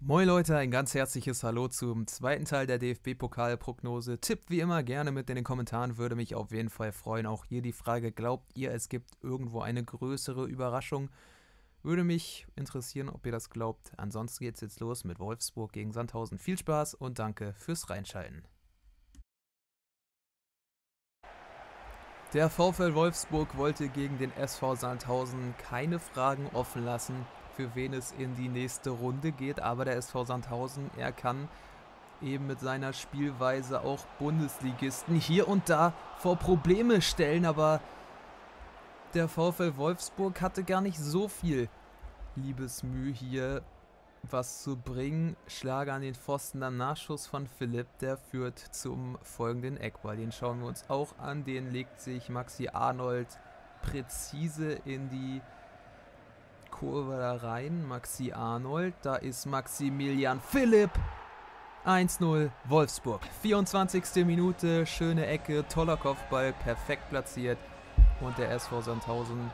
Moin Leute, ein ganz herzliches Hallo zum zweiten Teil der DFB-Pokalprognose. Tippt wie immer gerne mit in den Kommentaren, würde mich auf jeden Fall freuen. Auch hier die Frage, glaubt ihr, es gibt irgendwo eine größere Überraschung? Würde mich interessieren, ob ihr das glaubt. Ansonsten geht's jetzt los mit Wolfsburg gegen Sandhausen. Viel Spaß und danke fürs Reinschalten. Der VfL Wolfsburg wollte gegen den SV Sandhausen keine Fragen offen lassen für wen es in die nächste Runde geht. Aber der SV Sandhausen, er kann eben mit seiner Spielweise auch Bundesligisten hier und da vor Probleme stellen. Aber der VfL Wolfsburg hatte gar nicht so viel Liebesmüh hier was zu bringen. Schlage an den Pfosten, dann Nachschuss von Philipp, der führt zum folgenden Eckball. Den schauen wir uns auch an. Den legt sich Maxi Arnold präzise in die Kurve da rein. Maxi Arnold. Da ist Maximilian Philipp. 1-0 Wolfsburg. 24. Minute. Schöne Ecke. Toller Kopfball. Perfekt platziert. Und der SV Sandhausen,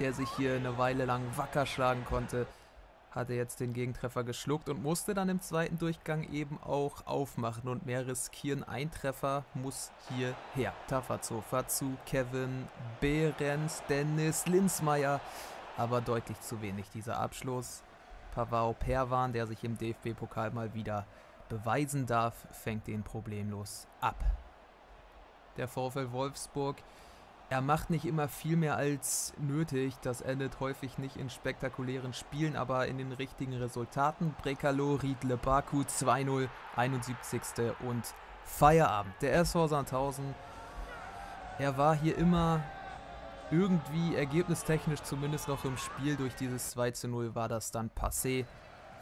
der sich hier eine Weile lang wacker schlagen konnte, hatte jetzt den Gegentreffer geschluckt und musste dann im zweiten Durchgang eben auch aufmachen und mehr riskieren. Ein Treffer muss hier her. Tafazofa zu Kevin Behrens, Dennis Linsmeier aber deutlich zu wenig dieser Abschluss. Pavao Perwan, der sich im DFB-Pokal mal wieder beweisen darf, fängt den problemlos ab. Der VfL Wolfsburg, er macht nicht immer viel mehr als nötig. Das endet häufig nicht in spektakulären Spielen, aber in den richtigen Resultaten. Brekalo, Riedle, Baku 2-0, 71. und Feierabend. Der SV Sandhausen, er war hier immer irgendwie ergebnistechnisch zumindest noch im Spiel durch dieses 2 zu 0 war das dann passé.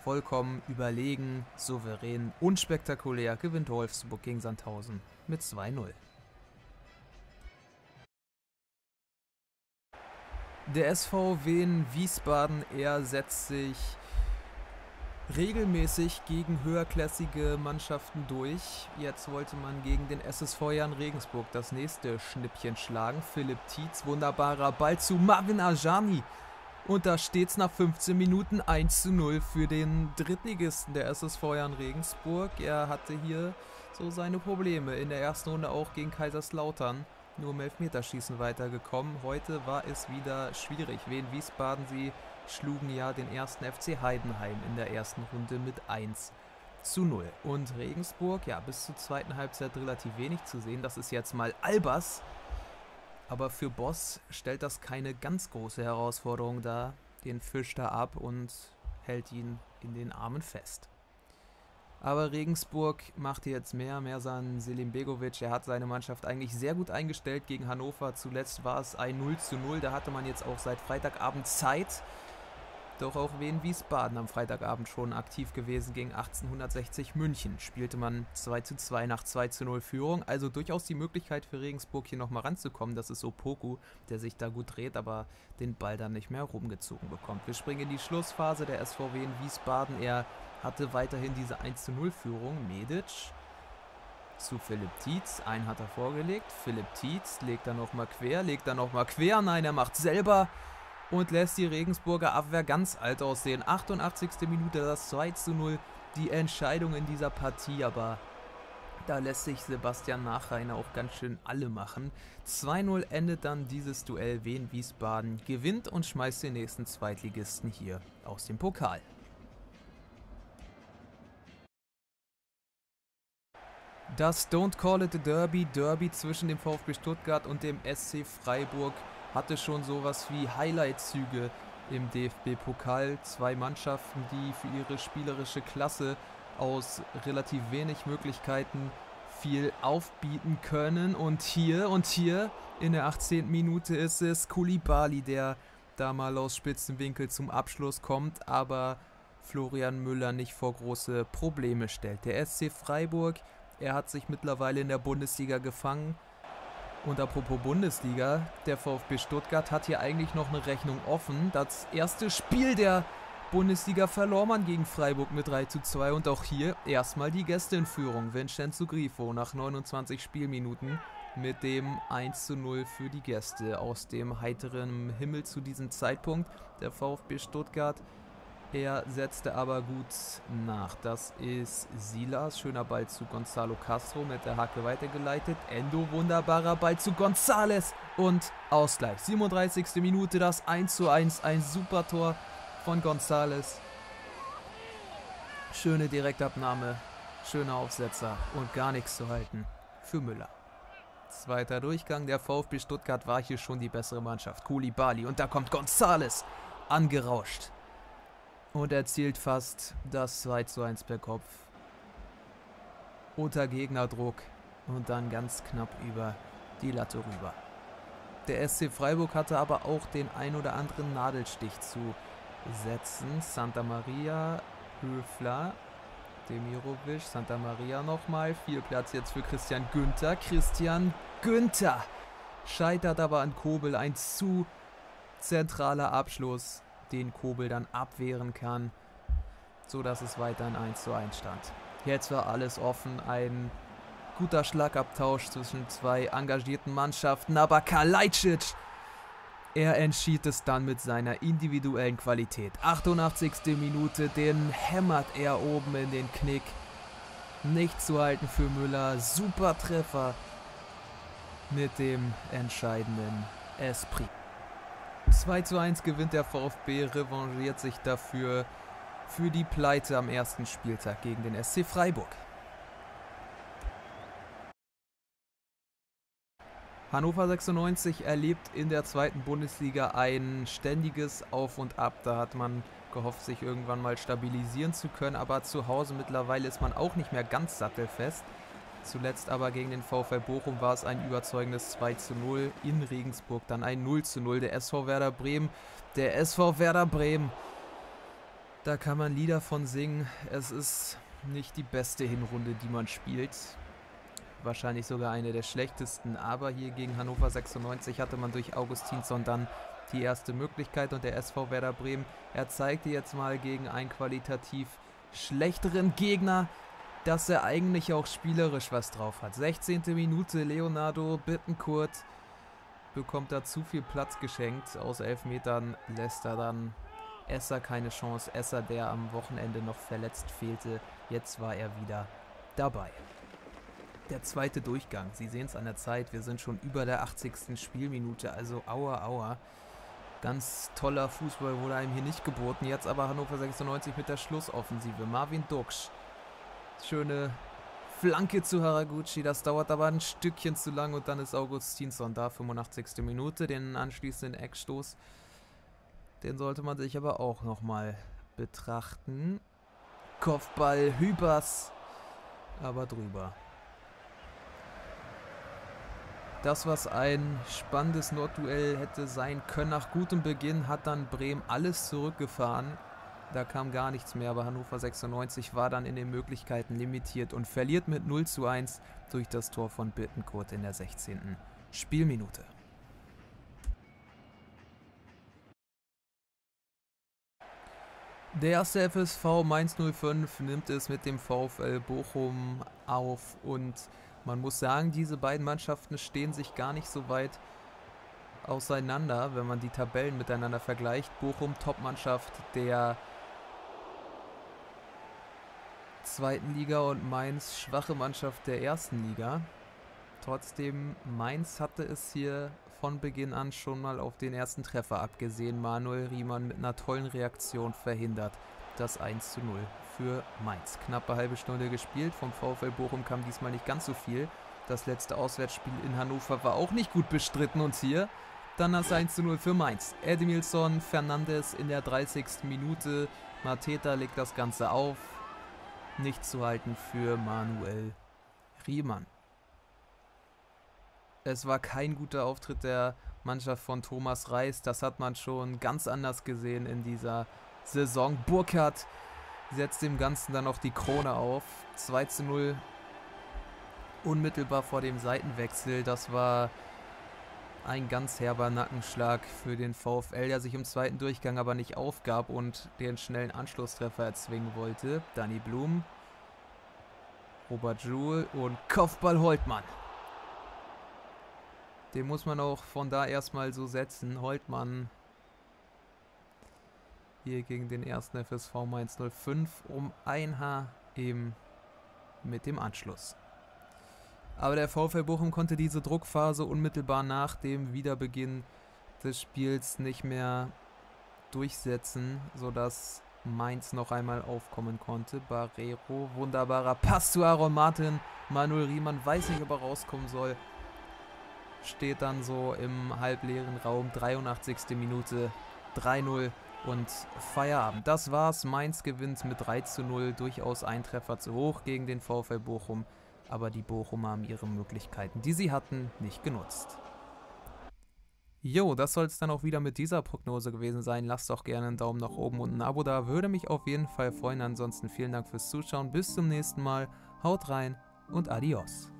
Vollkommen überlegen, souverän, unspektakulär gewinnt Wolfsburg gegen Sandhausen mit 2-0. Der SV Wien Wiesbaden, er setzt sich regelmäßig gegen höherklassige Mannschaften durch. Jetzt wollte man gegen den SSV Jan Regensburg das nächste Schnippchen schlagen. Philipp Tietz, wunderbarer Ball zu Marvin Ajani. Und da steht es nach 15 Minuten 1 zu 0 für den Drittligisten der SSV Jan Regensburg. Er hatte hier so seine Probleme. In der ersten Runde auch gegen Kaiserslautern. Nur im Elfmeterschießen weitergekommen. Heute war es wieder schwierig. Wen Wiesbaden sie schlugen ja den ersten FC Heidenheim in der ersten Runde mit 1 zu 0. Und Regensburg, ja, bis zur zweiten Halbzeit relativ wenig zu sehen. Das ist jetzt mal Albers. Aber für Boss stellt das keine ganz große Herausforderung dar. Den fischt er ab und hält ihn in den Armen fest. Aber Regensburg macht jetzt mehr, mehr sein Selim Begovic. Er hat seine Mannschaft eigentlich sehr gut eingestellt gegen Hannover. Zuletzt war es ein 0 zu 0. Da hatte man jetzt auch seit Freitagabend Zeit, doch auch Wien Wiesbaden am Freitagabend schon aktiv gewesen gegen 1860 München. Spielte man 2 zu 2 nach 2 zu 0 Führung. Also durchaus die Möglichkeit für Regensburg hier nochmal ranzukommen. Das ist Opoku, der sich da gut dreht, aber den Ball dann nicht mehr rumgezogen bekommt. Wir springen in die Schlussphase. Der SVW in Wiesbaden, er hatte weiterhin diese 1 zu 0 Führung. Medic zu Philipp Tietz. Einen hat er vorgelegt. Philipp Tietz legt dann nochmal quer, legt dann nochmal quer. Nein, er macht selber und lässt die Regensburger Abwehr ganz alt aussehen. 88. Minute das 2 zu 0, die Entscheidung in dieser Partie, aber da lässt sich Sebastian Nachreiner auch ganz schön alle machen. 2-0 endet dann dieses Duell. Wien Wiesbaden gewinnt und schmeißt den nächsten Zweitligisten hier aus dem Pokal. Das Don't Call It a Derby, Derby zwischen dem VfB Stuttgart und dem SC Freiburg hatte schon sowas wie Highlight-Züge im DFB-Pokal. Zwei Mannschaften, die für ihre spielerische Klasse aus relativ wenig Möglichkeiten viel aufbieten können. Und hier und hier in der 18. Minute ist es Kulibali, der da mal aus Spitzenwinkel zum Abschluss kommt, aber Florian Müller nicht vor große Probleme stellt. Der SC Freiburg, er hat sich mittlerweile in der Bundesliga gefangen und apropos Bundesliga, der VfB Stuttgart hat hier eigentlich noch eine Rechnung offen. Das erste Spiel der Bundesliga verlor man gegen Freiburg mit 3 zu 2 und auch hier erstmal die Gäste in Führung. Vincenzo Grifo nach 29 Spielminuten mit dem 1 zu 0 für die Gäste aus dem heiteren Himmel zu diesem Zeitpunkt. Der VfB Stuttgart Er setzte aber gut nach. Das ist Silas. Schöner Ball zu Gonzalo Castro mit der Hacke weitergeleitet. Endo, wunderbarer Ball zu Gonzales. Und Ausgleich. 37. Minute, das 1 zu 1. Ein super Tor von Gonzales. Schöne Direktabnahme. Schöner Aufsetzer. Und gar nichts zu halten für Müller. Zweiter Durchgang. Der VfB Stuttgart war hier schon die bessere Mannschaft. Koulibaly. Und da kommt Gonzales angerauscht und erzielt fast das 2 zu 1 per Kopf. Unter Gegnerdruck und dann ganz knapp über die Latte rüber. Der SC Freiburg hatte aber auch den ein oder anderen Nadelstich zu setzen. Santa Maria, Höfler, Demirovic, Santa Maria nochmal. Viel Platz jetzt für Christian Günther. Christian Günther scheitert aber an Kobel. Ein zu zentraler Abschluss den Kobel dann abwehren kann, so dass es weiter in 1 zu 1 stand. Jetzt war alles offen, ein guter Schlagabtausch zwischen zwei engagierten Mannschaften, aber Kalajdzic, er entschied es dann mit seiner individuellen Qualität. 88. Minute, den hämmert er oben in den Knick. Nicht zu halten für Müller, super Treffer mit dem entscheidenden Esprit. 2 zu 1 gewinnt der VfB, revanchiert sich dafür für die Pleite am ersten Spieltag gegen den SC Freiburg. Hannover 96 erlebt in der zweiten Bundesliga ein ständiges Auf und Ab. Da hat man gehofft, sich irgendwann mal stabilisieren zu können, aber zu Hause mittlerweile ist man auch nicht mehr ganz sattelfest. Zuletzt aber gegen den VfL Bochum war es ein überzeugendes 2 zu 0 in Regensburg, dann ein 0 zu 0 der SV Werder Bremen. Der SV Werder Bremen, da kann man Lieder von singen. Es ist nicht die beste Hinrunde, die man spielt. Wahrscheinlich sogar eine der schlechtesten, aber hier gegen Hannover 96 hatte man durch Augustinsson dann die erste Möglichkeit und der SV Werder Bremen, er zeigte jetzt mal gegen einen qualitativ schlechteren Gegner, dass er eigentlich auch spielerisch was drauf hat. 16. Minute, Leonardo Bittenkurt bekommt da zu viel Platz geschenkt. Aus 11 Metern lässt er dann Esser keine Chance. Esser, der am Wochenende noch verletzt fehlte, jetzt war er wieder dabei. Der zweite Durchgang, Sie sehen es an der Zeit, wir sind schon über der 80. Spielminute, also aua aua. Ganz toller Fußball wurde einem hier nicht geboten. Jetzt aber Hannover 96 mit der Schlussoffensive. Marvin Duksch Schöne Flanke zu Haraguchi. Das dauert aber ein Stückchen zu lang und dann ist Augustinsson da, 85. Minute. Den anschließenden Eckstoß, den sollte man sich aber auch nochmal betrachten. Kopfball, Hübers, aber drüber. Das, was ein spannendes Nordduell hätte sein können nach gutem Beginn, hat dann Bremen alles zurückgefahren. Da kam gar nichts mehr, aber Hannover 96 war dann in den Möglichkeiten limitiert und verliert mit 0 zu 1 durch das Tor von Bittenkurt in der 16. Spielminute. Der erste FSV Mainz 05 nimmt es mit dem VfL Bochum auf und man muss sagen, diese beiden Mannschaften stehen sich gar nicht so weit auseinander, wenn man die Tabellen miteinander vergleicht. Bochum Topmannschaft der zweiten Liga und Mainz schwache Mannschaft der ersten Liga. Trotzdem, Mainz hatte es hier von Beginn an schon mal auf den ersten Treffer abgesehen. Manuel Riemann mit einer tollen Reaktion verhindert das 1 zu 0 für Mainz. Knappe halbe Stunde gespielt. Vom VfL Bochum kam diesmal nicht ganz so viel. Das letzte Auswärtsspiel in Hannover war auch nicht gut bestritten und hier dann das 1 zu 0 für Mainz. Edmilson Fernandes in der 30. Minute. Mateta legt das Ganze auf nicht zu halten für Manuel Riemann. Es war kein guter Auftritt der Mannschaft von Thomas Reis. Das hat man schon ganz anders gesehen in dieser Saison. Burkhardt setzt dem Ganzen dann noch die Krone auf. 2 zu 0 unmittelbar vor dem Seitenwechsel. Das war ein ganz herber Nackenschlag für den VfL, der sich im zweiten Durchgang aber nicht aufgab und den schnellen Anschlusstreffer erzwingen wollte. Danny Blum, Robert Joule und Kopfball Holtmann. Den muss man auch von da erstmal so setzen. Holtmann Spiel gegen den ersten FSV Mainz 05 um ein Haar eben mit dem Anschluss. Aber der VfL Bochum konnte diese Druckphase unmittelbar nach dem Wiederbeginn des Spiels nicht mehr durchsetzen, sodass Mainz noch einmal aufkommen konnte. Barrero, wunderbarer Pass zu Aaron Martin. Manuel Riemann weiß nicht, ob er rauskommen soll. Steht dann so im halbleeren Raum, 83. Minute, 3-0 und Feierabend. Das war's. Mainz gewinnt mit 3 zu 0. Durchaus ein Treffer zu hoch gegen den VfL Bochum. Aber die Bochumer haben ihre Möglichkeiten, die sie hatten, nicht genutzt. Jo, das soll es dann auch wieder mit dieser Prognose gewesen sein. Lasst doch gerne einen Daumen nach oben und ein Abo da. Würde mich auf jeden Fall freuen. Ansonsten vielen Dank fürs Zuschauen. Bis zum nächsten Mal. Haut rein und adios.